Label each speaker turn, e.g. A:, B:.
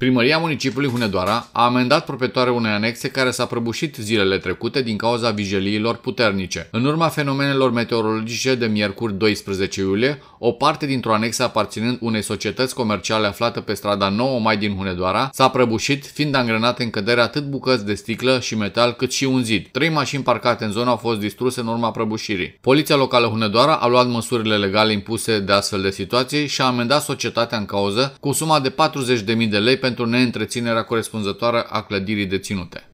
A: Primăria municipiului Hunedoara a amendat proprietoarea unei anexe care s-a prăbușit zilele trecute din cauza vijeliilor puternice. În urma fenomenelor meteorologice de miercuri 12 iulie, o parte dintr-o anexă aparținând unei societăți comerciale aflată pe strada 9 mai din Hunedoara s-a prăbușit, fiind angrenate în cădere atât bucăți de sticlă și metal cât și un zid. Trei mașini parcate în zonă au fost distruse în urma prăbușirii. Poliția locală Hunedoara a luat măsurile legale impuse de astfel de situații și a amendat societatea în cauză cu suma de 40.000 de lei pentru neîntreținerea corespunzătoare a clădirii deținute.